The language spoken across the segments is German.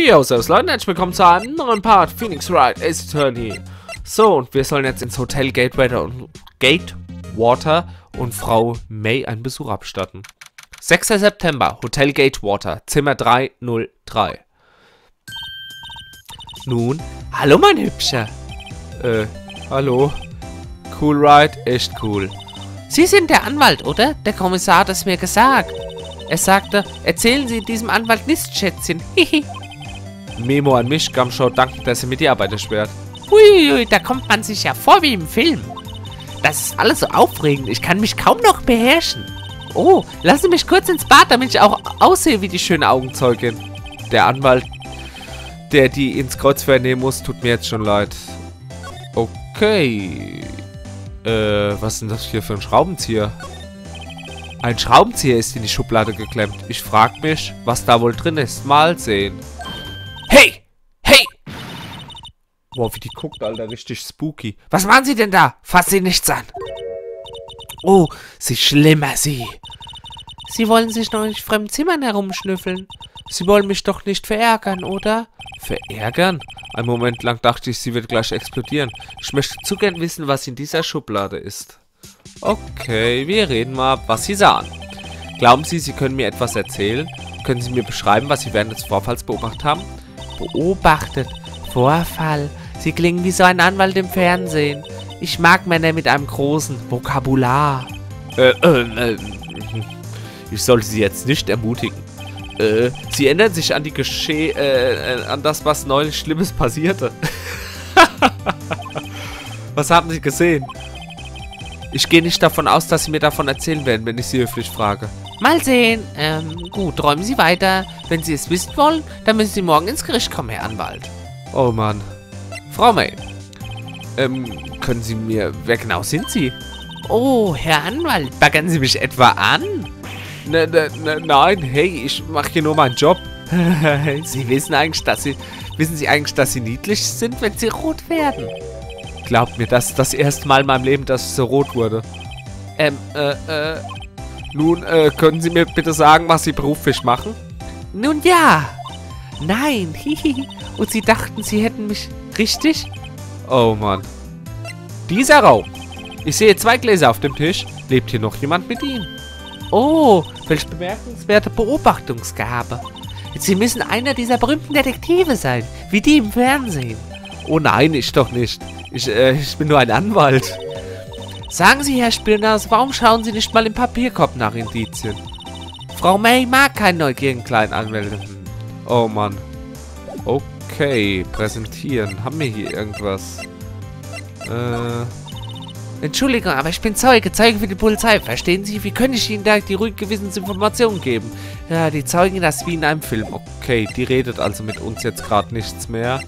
Jo, servus Leute, herzlich willkommen zu einem neuen Part Phoenix Wright Ace Attorney. So, und wir sollen jetzt ins Hotel Gatewater und Gatewater und Frau May einen Besuch abstatten. 6. September, Hotel Gatewater, Zimmer 303. Nun, hallo mein Hübscher. Äh, hallo. Cool Ride, echt cool. Sie sind der Anwalt, oder? Der Kommissar hat es mir gesagt. Er sagte, erzählen Sie diesem Anwalt nichts, Schätzchen. Hihi. Memo an mich, Gamschau, danke, dass ihr mir die Arbeit erschwert. Uiuiui, da kommt man sich ja vor wie im Film. Das ist alles so aufregend. Ich kann mich kaum noch beherrschen. Oh, lassen Sie mich kurz ins Bad, damit ich auch aussehe wie die schöne Augenzeugin. Der Anwalt, der die ins Kreuzfeuer nehmen muss, tut mir jetzt schon leid. Okay. Äh, was ist denn das hier für ein Schraubenzieher? Ein Schraubenzieher ist in die Schublade geklemmt. Ich frag mich, was da wohl drin ist. Mal sehen. Hey! Hey! Boah, wie die guckt, Alter. Richtig spooky. Was machen Sie denn da? Fass Sie nichts an. Oh, Sie schlimmer, Sie. Sie wollen sich noch in fremden Zimmern herumschnüffeln. Sie wollen mich doch nicht verärgern, oder? Verärgern? Einen Moment lang dachte ich, sie wird gleich explodieren. Ich möchte zu gern wissen, was in dieser Schublade ist. Okay, wir reden mal, was Sie sahen. Glauben Sie, Sie können mir etwas erzählen? Können Sie mir beschreiben, was Sie während des Vorfalls beobachtet haben? Beobachtet? Vorfall? Sie klingen wie so ein Anwalt im Fernsehen. Ich mag Männer mit einem großen Vokabular. Äh, äh, äh. Ich sollte Sie jetzt nicht ermutigen. Äh, Sie erinnern sich an die Gescheh... Äh, äh an das, was neulich Schlimmes passierte. was haben Sie gesehen? Ich gehe nicht davon aus, dass Sie mir davon erzählen werden, wenn ich Sie höflich frage. Mal sehen. Ähm, gut, träumen Sie weiter. Wenn Sie es wissen wollen, dann müssen Sie morgen ins Gericht kommen, Herr Anwalt. Oh Mann. Frau May. Ähm, können Sie mir... Wer genau sind Sie? Oh, Herr Anwalt, baggern Sie mich etwa an? Ne, ne, ne, nein, hey, ich mache hier nur meinen Job. Sie wissen eigentlich, dass Sie... Wissen Sie eigentlich, dass Sie niedlich sind, wenn Sie rot werden? Glaubt mir, das ist das erste Mal in meinem Leben, dass ich so rot wurde. Ähm, äh, äh. Nun, äh, können Sie mir bitte sagen, was Sie beruflich machen? Nun ja. Nein, hihi. Und Sie dachten, Sie hätten mich richtig? Oh Mann. Dieser Raum. Ich sehe zwei Gläser auf dem Tisch. Lebt hier noch jemand mit Ihnen? Oh, welch bemerkenswerte Beobachtungsgabe. Sie müssen einer dieser berühmten Detektive sein, wie die im Fernsehen. Oh nein, ich doch nicht. Ich, äh, ich bin nur ein Anwalt. Sagen Sie, Herr Spillners, warum schauen Sie nicht mal im Papierkorb nach Indizien? Frau May mag keinen neugierigen kleinen Anwälte. Oh Mann. Okay, präsentieren. Haben wir hier irgendwas? Äh... Entschuldigung, aber ich bin Zeuge, Zeuge für die Polizei. Verstehen Sie? Wie könnte ich Ihnen da die ruhig Gewissensinformationen geben? Ja, die Zeugen das wie in einem Film. Okay, die redet also mit uns jetzt gerade nichts mehr.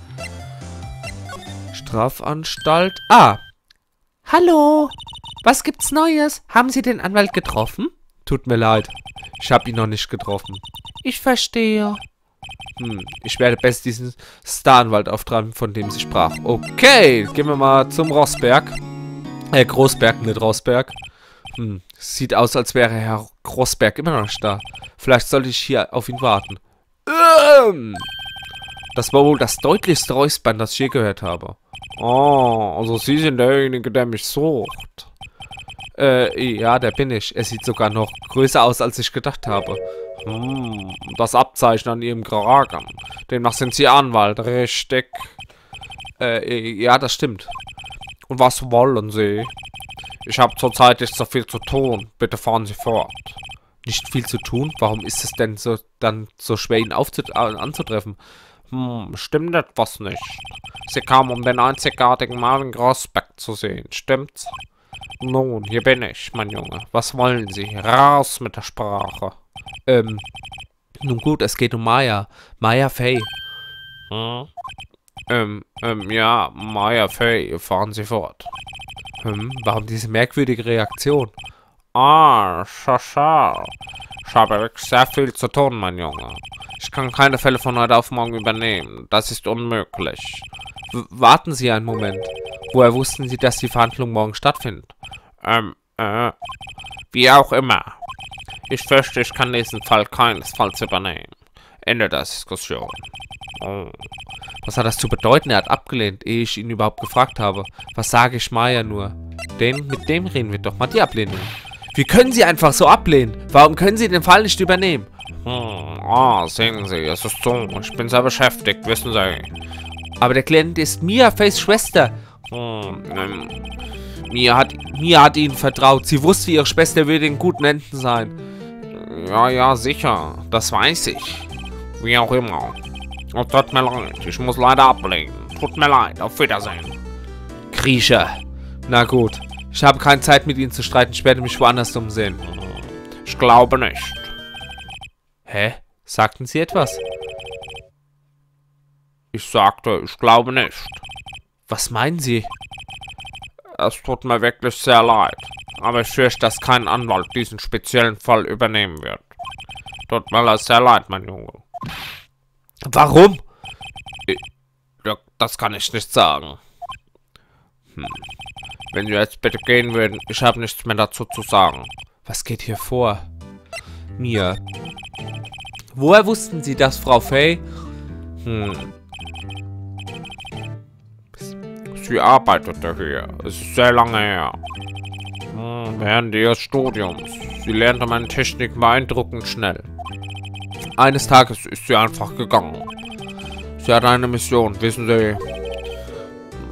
Strafanstalt. Ah! Hallo! Was gibt's Neues? Haben Sie den Anwalt getroffen? Tut mir leid. Ich habe ihn noch nicht getroffen. Ich verstehe. Hm, ich werde best diesen Staranwalt auftreiben, von dem sie sprach. Okay, gehen wir mal zum Rossberg. Äh, Großberg, nicht Rossberg. Hm, sieht aus, als wäre Herr Großberg immer noch da. Vielleicht sollte ich hier auf ihn warten. Ähm, das war wohl das deutlichste Räuspern, das ich je gehört habe. Oh, also Sie sind derjenige, der mich sucht. Äh, ja, der bin ich. Er sieht sogar noch größer aus, als ich gedacht habe. Hm, das Abzeichen an Ihrem Kragen. Demnach sind Sie Anwalt, richtig? Äh, ja, das stimmt. Und was wollen Sie? Ich habe zurzeit nicht so viel zu tun. Bitte fahren Sie fort. Nicht viel zu tun? Warum ist es denn so dann so schwer, ihn anzutreffen? Hm, stimmt etwas nicht. Sie kam, um den einzigartigen Marvin Grossbeck zu sehen, stimmt's? Nun, hier bin ich, mein Junge. Was wollen Sie? Raus mit der Sprache. Ähm, nun gut, es geht um Maya. Maya Fay. Hm? Ähm, ähm, ja, Maya Fay, fahren Sie fort. Hm, warum diese merkwürdige Reaktion? Ah, schau, schau. Ich habe sehr viel zu tun, mein Junge. Ich kann keine Fälle von heute auf morgen übernehmen. Das ist unmöglich. W warten Sie einen Moment. Woher wussten Sie, dass die Verhandlung morgen stattfindet? Ähm, äh, wie auch immer. Ich fürchte, ich kann diesen Fall keinesfalls übernehmen. Ende der Diskussion. Oh. Was hat das zu bedeuten? Er hat abgelehnt, ehe ich ihn überhaupt gefragt habe. Was sage ich Maya nur? Den, mit dem reden wir doch mal die Ablehnung. Wie können Sie einfach so ablehnen? Warum können Sie den Fall nicht übernehmen? Hm, ah, sehen Sie, es ist so. Ich bin sehr beschäftigt, wissen Sie. Aber der Klient ist Mia Fays Schwester. Hm, ähm, Mia hat, Mia hat Ihnen vertraut. Sie wusste, Ihre Schwester würde in guten Händen sein. Ja, ja, sicher. Das weiß ich. Wie auch immer. Oh, tut mir leid. Ich muss leider ablegen. Tut mir leid. Auf Wiedersehen. Grieche. Na gut. Ich habe keine Zeit mit Ihnen zu streiten. Ich werde mich woanders umsehen. Ich glaube nicht. Hä? Sagten Sie etwas? Ich sagte, ich glaube nicht. Was meinen Sie? Es tut mir wirklich sehr leid. Aber ich fürchte, dass kein Anwalt diesen speziellen Fall übernehmen wird. Tut mir sehr leid, mein Junge. Warum? Ich, das kann ich nicht sagen. Hm. Wenn wir jetzt bitte gehen würden, ich habe nichts mehr dazu zu sagen. Was geht hier vor? Mir. Woher wussten Sie das, Frau Fay? Hm. Sie arbeitete hier. Es ist sehr lange her. Hm, während ihres Studiums. Sie lernte meine Technik beeindruckend schnell. Eines Tages ist sie einfach gegangen. Sie hatte eine Mission, wissen Sie.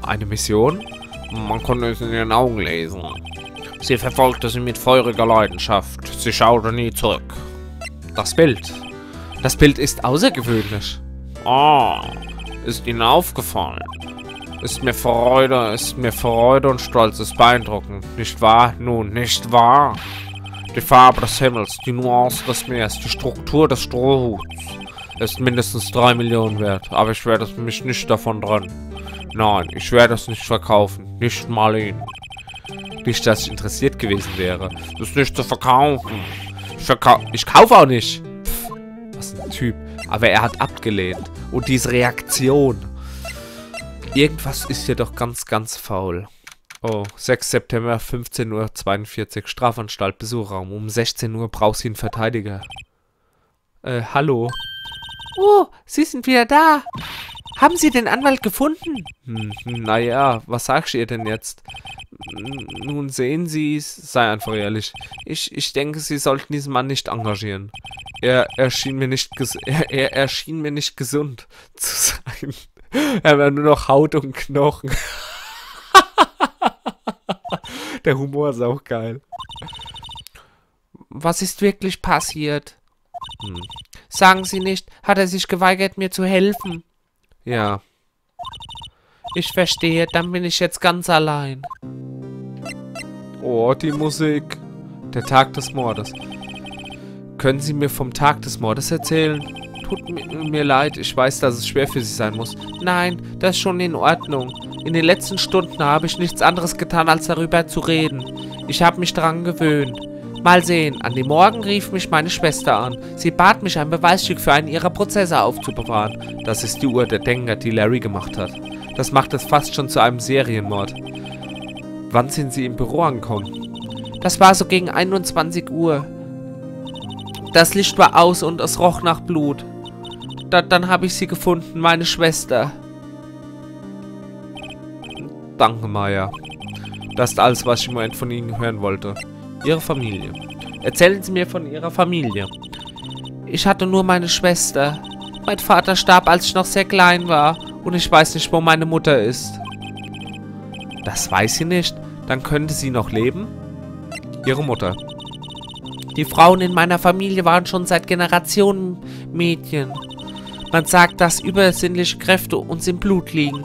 Eine Mission? Man konnte es in ihren Augen lesen. Sie verfolgte sie mit feuriger Leidenschaft. Sie schaute nie zurück. Das Bild. Das Bild ist außergewöhnlich. Ah, ist Ihnen aufgefallen? Ist mir Freude, ist mir Freude und Stolz, ist beeindruckend. Nicht wahr? Nun, nicht wahr? Die Farbe des Himmels, die Nuance des Meeres, die Struktur des Strohhuts ist mindestens 3 Millionen wert. Aber ich werde mich nicht davon trennen. Nein, ich werde es nicht verkaufen. Nicht mal ihn. Nicht, dass ich interessiert gewesen wäre. Das ist nicht zu verkaufen. Ich, verkau ich kaufe auch nicht. Pff, was ein Typ. Aber er hat abgelehnt. Und diese Reaktion. Irgendwas ist hier doch ganz, ganz faul. Oh, 6 September, 15.42 Uhr, Strafanstalt, Besuchraum. Um 16 Uhr brauchst du einen Verteidiger. Äh, hallo? Oh, Sie sind wieder da. Haben Sie den Anwalt gefunden? Hm, naja, was sagst du ihr denn jetzt? Nun sehen Sie, sei einfach ehrlich. Ich, ich denke, Sie sollten diesen Mann nicht engagieren. Er erschien mir nicht er, er erschien mir nicht gesund zu sein. Er war nur noch Haut und Knochen. Der Humor ist auch geil. Was ist wirklich passiert? Hm. Sagen Sie nicht, hat er sich geweigert, mir zu helfen? Ja. Ich verstehe, dann bin ich jetzt ganz allein. Oh, die Musik. Der Tag des Mordes. Können Sie mir vom Tag des Mordes erzählen? Tut mir, leid, ich weiß, dass es schwer für Sie sein muss. Nein, das ist schon in Ordnung. In den letzten Stunden habe ich nichts anderes getan, als darüber zu reden. Ich habe mich daran gewöhnt. Mal sehen, an dem Morgen rief mich meine Schwester an. Sie bat mich, ein Beweisstück für einen ihrer Prozesse aufzubewahren. Das ist die Uhr der Denker, die Larry gemacht hat. Das macht es fast schon zu einem Serienmord. Wann sind Sie im Büro angekommen? Das war so gegen 21 Uhr. Das Licht war aus und es roch nach Blut. Da, dann habe ich sie gefunden, meine Schwester. Danke, Maya. Das ist alles, was ich im Moment von Ihnen hören wollte. Ihre Familie. Erzählen Sie mir von Ihrer Familie. Ich hatte nur meine Schwester. Mein Vater starb, als ich noch sehr klein war. Und ich weiß nicht, wo meine Mutter ist. Das weiß sie nicht. Dann könnte sie noch leben? Ihre Mutter. Die Frauen in meiner Familie waren schon seit Generationen Mädchen. Man sagt, dass übersinnliche Kräfte uns im Blut liegen.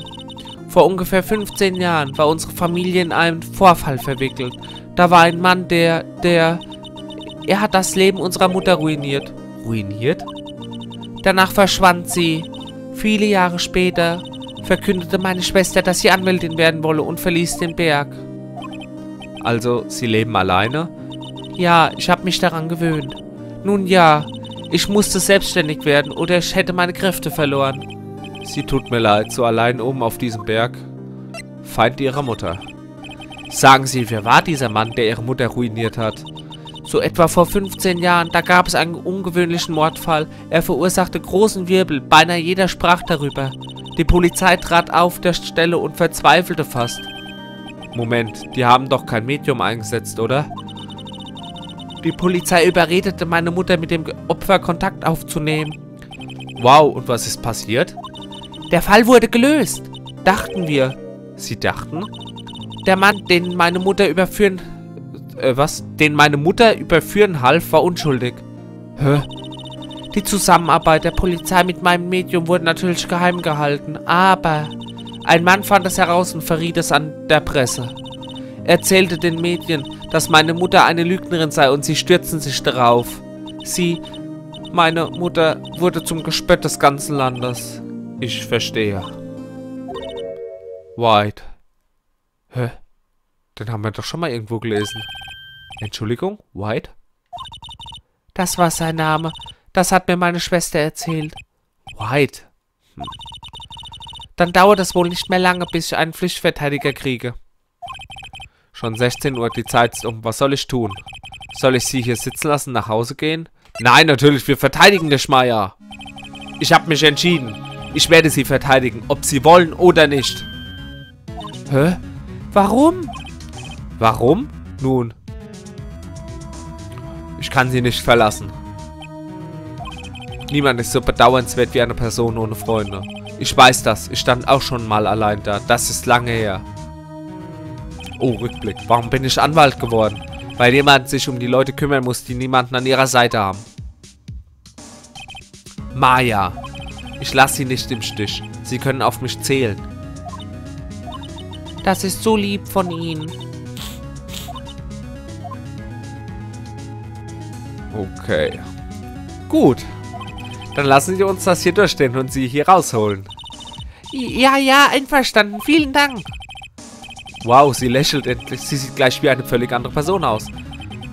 Vor ungefähr 15 Jahren war unsere Familie in einen Vorfall verwickelt. Da war ein Mann, der, der... Er hat das Leben unserer Mutter ruiniert. Ruiniert? Danach verschwand sie. Viele Jahre später verkündete meine Schwester, dass sie Anwältin werden wolle und verließ den Berg. Also, Sie leben alleine? Ja, ich habe mich daran gewöhnt. Nun ja, ich musste selbstständig werden oder ich hätte meine Kräfte verloren. Sie tut mir leid, so allein oben auf diesem Berg. Feind ihrer Mutter. Sagen Sie, wer war dieser Mann, der Ihre Mutter ruiniert hat? So etwa vor 15 Jahren, da gab es einen ungewöhnlichen Mordfall. Er verursachte großen Wirbel, beinahe jeder sprach darüber. Die Polizei trat auf der Stelle und verzweifelte fast. Moment, die haben doch kein Medium eingesetzt, oder? Die Polizei überredete meine Mutter mit dem Opfer Kontakt aufzunehmen. Wow, und was ist passiert? Der Fall wurde gelöst, dachten wir. Sie dachten? Der Mann, den meine Mutter überführen... Äh, was? Den meine Mutter überführen half, war unschuldig. Hä? Die Zusammenarbeit der Polizei mit meinem Medium wurde natürlich geheim gehalten, aber ein Mann fand es heraus und verriet es an der Presse. Er erzählte den Medien, dass meine Mutter eine Lügnerin sei und sie stürzten sich darauf. Sie, meine Mutter, wurde zum Gespött des ganzen Landes. Ich verstehe. White. Hä? Den haben wir doch schon mal irgendwo gelesen. Entschuldigung, White? Das war sein Name. Das hat mir meine Schwester erzählt. White. Hm. Dann dauert es wohl nicht mehr lange, bis ich einen Pflichtverteidiger kriege. Schon 16 Uhr, die Zeit ist um. Was soll ich tun? Soll ich Sie hier sitzen lassen, nach Hause gehen? Nein, natürlich, wir verteidigen dich, Maya. Ich habe mich entschieden. Ich werde Sie verteidigen, ob Sie wollen oder nicht. Hä? Warum? Warum? Nun. Ich kann Sie nicht verlassen. Niemand ist so bedauernswert wie eine Person ohne Freunde. Ich weiß das. Ich stand auch schon mal allein da. Das ist lange her. Oh, Rückblick. Warum bin ich Anwalt geworden? Weil jemand sich um die Leute kümmern muss, die niemanden an ihrer Seite haben. Maya. Ich lasse Sie nicht im Stich. Sie können auf mich zählen. Das ist so lieb von Ihnen. Okay. Gut. Dann lassen Sie uns das hier durchstehen und Sie hier rausholen. Ja, ja, einverstanden. Vielen Dank. Wow, sie lächelt endlich. Sie sieht gleich wie eine völlig andere Person aus.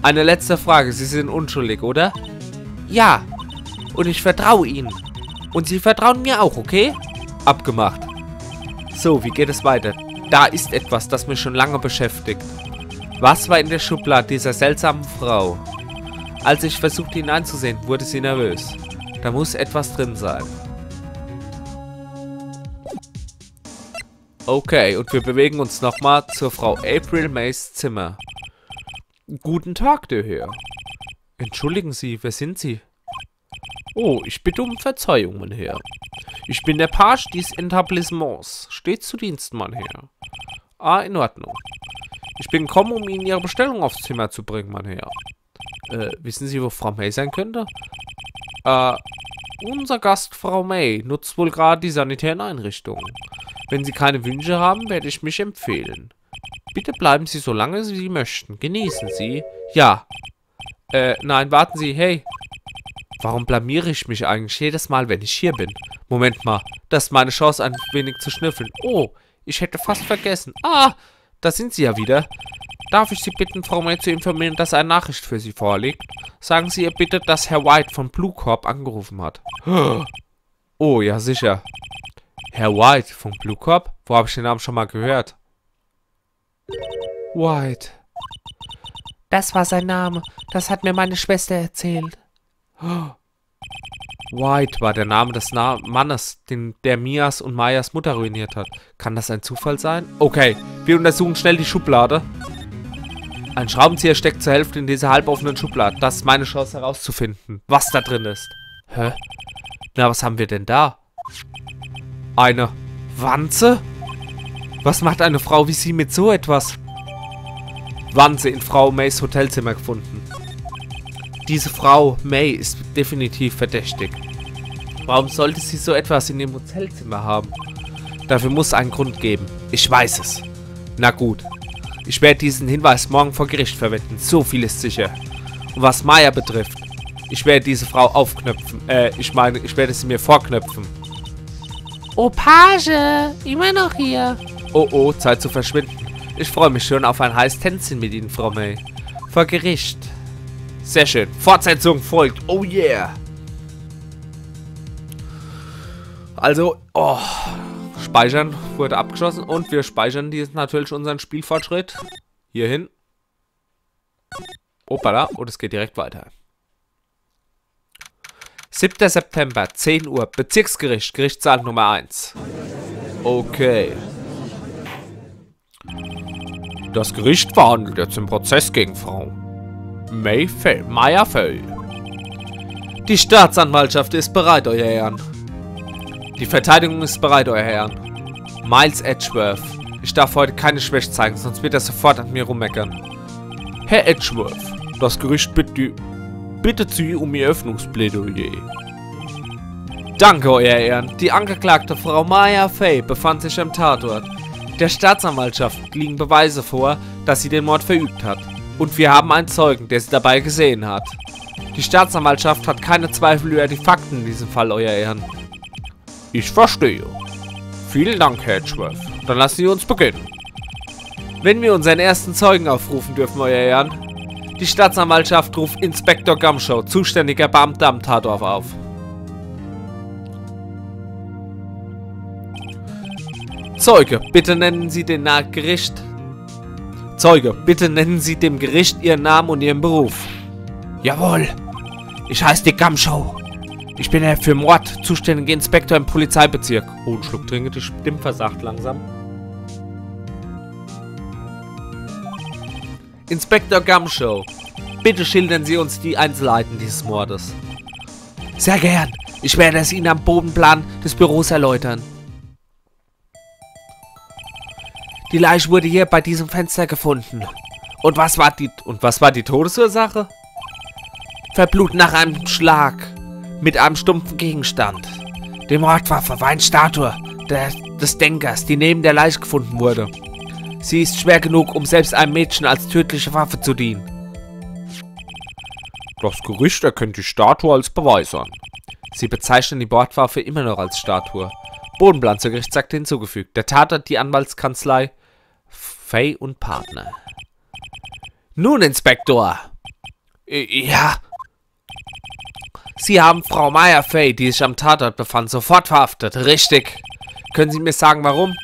Eine letzte Frage. Sie sind unschuldig, oder? Ja. Und ich vertraue Ihnen. Und Sie vertrauen mir auch, okay? Abgemacht. So, wie geht es weiter? Da ist etwas, das mich schon lange beschäftigt. Was war in der Schublade dieser seltsamen Frau? Als ich versuchte hineinzusehen, wurde sie nervös. Da muss etwas drin sein. Okay, und wir bewegen uns nochmal zur Frau April Mays Zimmer. Guten Tag, der Herr. Entschuldigen Sie, wer sind Sie? Oh, ich bitte um Verzeihung, mein Herr. Ich bin der Page dieses Etablissements. Steht zu Dienst, mein Herr. Ah, in Ordnung. Ich bin gekommen, um Ihnen Ihre Bestellung aufs Zimmer zu bringen, mein Herr. Äh, wissen Sie, wo Frau May sein könnte? Äh, unser Gast, Frau May, nutzt wohl gerade die sanitären Einrichtungen. Wenn Sie keine Wünsche haben, werde ich mich empfehlen. Bitte bleiben Sie so lange Sie möchten. Genießen Sie. Ja. Äh, nein, warten Sie. Hey. Warum blamiere ich mich eigentlich jedes Mal, wenn ich hier bin? Moment mal. Das ist meine Chance, ein wenig zu schnüffeln. Oh, ich hätte fast vergessen. Ah, da sind Sie ja wieder. Darf ich Sie bitten, Frau May zu informieren, dass eine Nachricht für Sie vorliegt? Sagen Sie ihr bitte, dass Herr White von Blue Corp angerufen hat. Oh, ja sicher. Herr White von Blue Corp? Wo habe ich den Namen schon mal gehört? White. Das war sein Name. Das hat mir meine Schwester erzählt. White war der Name des Na Mannes, den der Mias und Mayas Mutter ruiniert hat. Kann das ein Zufall sein? Okay, wir untersuchen schnell die Schublade. Ein Schraubenzieher steckt zur Hälfte in dieser halboffenen Schublade. Das ist meine Chance herauszufinden, was da drin ist. Hä? Na, was haben wir denn da? Eine Wanze? Was macht eine Frau wie Sie mit so etwas? Wanze in Frau Mays Hotelzimmer gefunden. Diese Frau May ist definitiv verdächtig. Warum sollte sie so etwas in ihrem Hotelzimmer haben? Dafür muss es einen Grund geben. Ich weiß es. Na gut. Ich werde diesen Hinweis morgen vor Gericht verwenden. So viel ist sicher. Und was Maya betrifft, ich werde diese Frau aufknöpfen. Äh, ich meine, ich werde sie mir vorknöpfen. Oh, Page, immer noch hier. Oh, oh, Zeit zu verschwinden. Ich freue mich schon auf ein heißes Tänzchen mit Ihnen, Frau May. Vor Gericht. Sehr schön. Fortsetzung folgt. Oh yeah. Also, oh, Speichern wurde abgeschlossen und wir speichern dies natürlich unseren Spielfortschritt hierhin. Opala. Und es geht direkt weiter. 7. September, 10 Uhr. Bezirksgericht, Gerichtssaal Nummer 1. Okay. Das Gericht verhandelt jetzt im Prozess gegen Frau May Fay, Maya Fay. Die Staatsanwaltschaft ist bereit, Euer Herren. Die Verteidigung ist bereit, Euer Herren. Miles Edgeworth. Ich darf heute keine Schwäche zeigen, sonst wird er sofort an mir rummeckern. Herr Edgeworth, das Gericht bitte, bittet Sie um Ihr Öffnungsplädoyer. Danke, Euer Ehren. Die angeklagte Frau Maya Fay befand sich am Tatort. Der Staatsanwaltschaft liegen Beweise vor, dass sie den Mord verübt hat. Und wir haben einen Zeugen, der sie dabei gesehen hat. Die Staatsanwaltschaft hat keine Zweifel über die Fakten in diesem Fall, Euer Ehren. Ich verstehe. Vielen Dank, Herr Edgeworth. Dann lassen Sie uns beginnen. Wenn wir unseren ersten Zeugen aufrufen dürfen, Euer Ehren. Die Staatsanwaltschaft ruft Inspektor Gumshow, zuständiger Beamter am Tatort, auf. Zeuge, bitte nennen Sie den Gericht. Zeuge, bitte nennen Sie dem Gericht Ihren Namen und Ihren Beruf. Jawohl. Ich heiße die Gamshow. Ich bin der für Mord zuständige Inspektor im Polizeibezirk. Oh, ein Schluck trinke, die Stimme versagt langsam. Inspektor Gumshow, bitte schildern Sie uns die Einzelheiten dieses Mordes. Sehr gern. Ich werde es Ihnen am Bodenplan des Büros erläutern. Die Leiche wurde hier bei diesem Fenster gefunden. Und was war die und was war die Todesursache? Verblut nach einem Schlag mit einem stumpfen Gegenstand. Die Mordwaffe war eine Statue der, des Denkers, die neben der Leiche gefunden wurde. Sie ist schwer genug, um selbst einem Mädchen als tödliche Waffe zu dienen. Das Gerücht erkennt die Statue als Beweis an. Sie bezeichnen die Mordwaffe immer noch als Statue. Bodenplan zur Gerichtsakte hinzugefügt. Der Tatort die Anwaltskanzlei Fay und Partner. Nun, Inspektor. Ja. Sie haben Frau Meyer Fay, die sich am Tatort befand, sofort verhaftet. Richtig. Können Sie mir sagen, warum?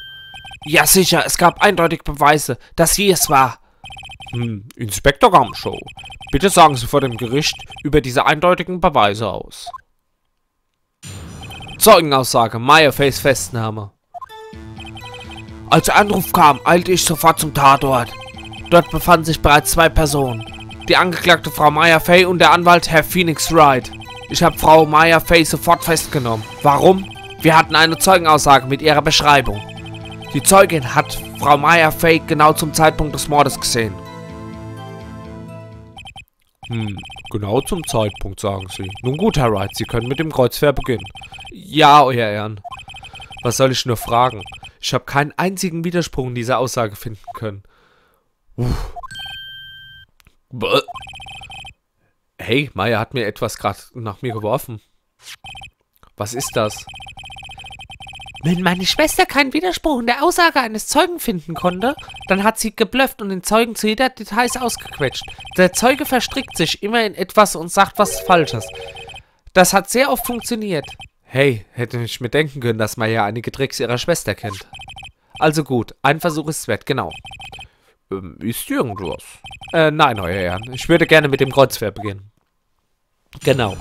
Ja, sicher. Es gab eindeutig Beweise, dass sie es war. Hm, Inspektor Gamshow, bitte sagen Sie vor dem Gericht über diese eindeutigen Beweise aus. Zeugenaussage, Meyer Fays Festnahme. Als der Anruf kam, eilte ich sofort zum Tatort. Dort befanden sich bereits zwei Personen. Die angeklagte Frau Meyer Fay und der Anwalt Herr Phoenix Wright. Ich habe Frau Meyer Fay sofort festgenommen. Warum? Wir hatten eine Zeugenaussage mit ihrer Beschreibung. Die Zeugin hat Frau Meyer Fay genau zum Zeitpunkt des Mordes gesehen. Hm, genau zum Zeitpunkt, sagen Sie. Nun gut, Herr Wright, Sie können mit dem Kreuzfahr beginnen. Ja, Euer Ehren. Was soll ich nur fragen? Ich habe keinen einzigen Widerspruch in dieser Aussage finden können. Uff. Hey, Maya hat mir etwas gerade nach mir geworfen. Was ist das? Wenn meine Schwester keinen Widerspruch in der Aussage eines Zeugen finden konnte, dann hat sie geblufft und den Zeugen zu jeder Details ausgequetscht. Der Zeuge verstrickt sich immer in etwas und sagt was Falsches. Das hat sehr oft funktioniert. Hey, hätte ich mir denken können, dass Maya einige Tricks ihrer Schwester kennt. Also gut, ein Versuch ist wert, genau. Ähm, ist irgendwas? Äh, nein, euer Herren. Ich würde gerne mit dem Kreuzfahr beginnen. Genau.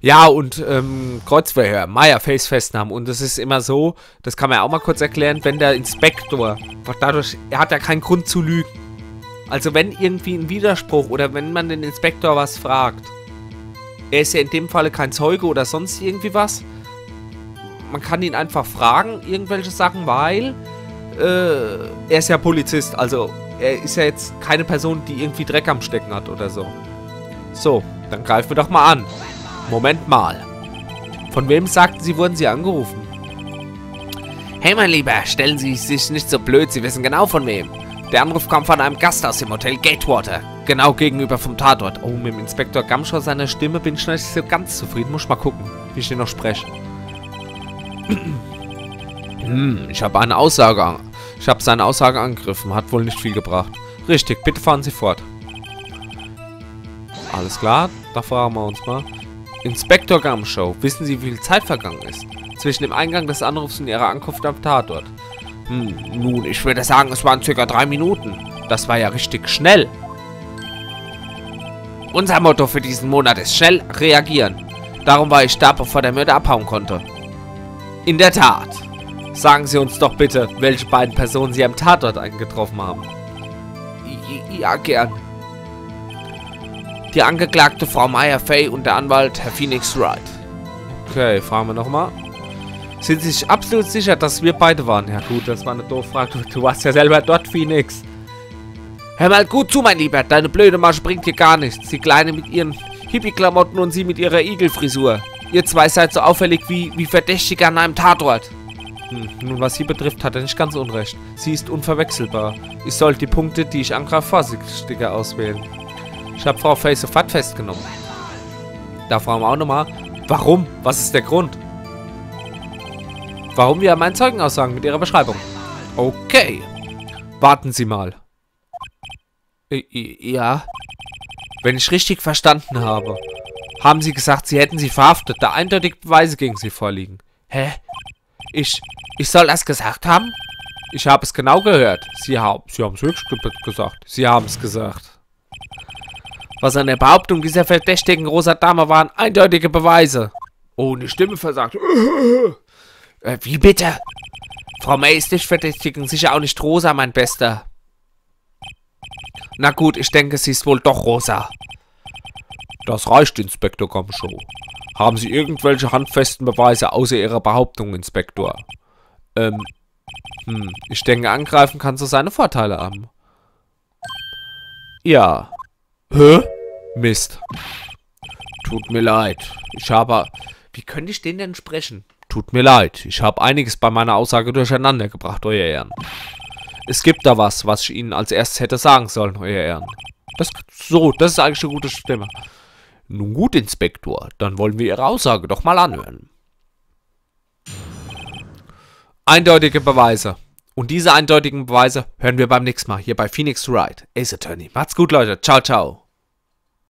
Ja, und ähm, Kreuzverhör, Maya Face festnahmen. Und es ist immer so, das kann man ja auch mal kurz erklären, wenn der Inspektor, dadurch, er hat ja keinen Grund zu lügen. Also wenn irgendwie ein Widerspruch oder wenn man den Inspektor was fragt, er ist ja in dem Falle kein Zeuge oder sonst irgendwie was. Man kann ihn einfach fragen, irgendwelche Sachen, weil äh, er ist ja Polizist, also er ist ja jetzt keine Person, die irgendwie Dreck am Stecken hat oder so. So, dann greifen wir doch mal an. Moment mal. Von wem sagten Sie, wurden Sie angerufen? Hey, mein Lieber, stellen Sie sich nicht so blöd, Sie wissen genau von wem. Der Anruf kam von einem Gast aus dem Hotel Gatewater, genau gegenüber vom Tatort. Oh, mit dem Inspektor Gamshaw seiner Stimme bin ich noch nicht so ganz zufrieden. Muss mal gucken, wie ich den noch spreche. hm, ich habe eine Aussage. Ich habe seine Aussage angegriffen, hat wohl nicht viel gebracht. Richtig, bitte fahren Sie fort. Alles klar, da fragen wir uns mal. Inspektor Gumshow, wissen Sie, wie viel Zeit vergangen ist? Zwischen dem Eingang des Anrufs und Ihrer Ankunft am Tatort. Hm, nun, ich würde sagen, es waren circa drei Minuten. Das war ja richtig schnell. Unser Motto für diesen Monat ist schnell reagieren. Darum war ich da, bevor der Mörder abhauen konnte. In der Tat. Sagen Sie uns doch bitte, welche beiden Personen Sie am Tatort eingetroffen haben. Ja, gern. Die Angeklagte Frau Meyer Fay und der Anwalt Herr Phoenix Wright. Okay, fragen wir nochmal. Sind Sie sich absolut sicher, dass wir beide waren? Ja gut, das war eine doofe Frage. Du warst ja selber dort, Phoenix. Hör mal gut zu, mein Lieber. Deine blöde Masche bringt hier gar nichts. Die Kleine mit ihren Hippie-Klamotten und sie mit ihrer Igelfrisur. Ihr zwei seid so auffällig wie, wie Verdächtige an einem Tatort. Hm, nun, was sie betrifft, hat er nicht ganz unrecht. Sie ist unverwechselbar. Ich sollte die Punkte, die ich angreife, vorsichtiger auswählen. Ich habe Frau Face sofort festgenommen. Da fragen wir auch nochmal, warum? Was ist der Grund? Warum wir meinen Zeugenaussagen mit ihrer Beschreibung? Okay. Warten Sie mal. Ja. Wenn ich richtig verstanden habe, haben Sie gesagt, Sie hätten sie verhaftet, da eindeutig Beweise gegen Sie vorliegen. Hä? Ich, ich soll das gesagt haben? Ich habe es genau gehört. Sie haben Sie haben es wirklich gesagt. Sie haben es gesagt. Was an der Behauptung dieser verdächtigen großer Dame waren eindeutige Beweise. Oh, eine Stimme versagt. Äh, wie bitte? Frau May ist nicht verdächtig und sicher auch nicht Rosa, mein Bester. Na gut, ich denke, sie ist wohl doch Rosa. Das reicht, Inspektor Gomshow. Haben Sie irgendwelche handfesten Beweise außer Ihrer Behauptung, Inspektor? Ähm, hm, ich denke, angreifen kann so seine Vorteile haben. Ja. Hä? Mist. Tut mir leid. Ich habe... Wie könnte ich den denn sprechen? Tut mir leid. Ich habe einiges bei meiner Aussage durcheinander gebracht, Euer Ehren. Es gibt da was, was ich Ihnen als erstes hätte sagen sollen, Euer Ehren. Das, so, das ist eigentlich eine gute Stimme. Nun gut, Inspektor, dann wollen wir Ihre Aussage doch mal anhören. Eindeutige Beweise. Und diese eindeutigen Beweise hören wir beim nächsten Mal hier bei Phoenix Wright, Ace Attorney. Macht's gut, Leute. Ciao, ciao.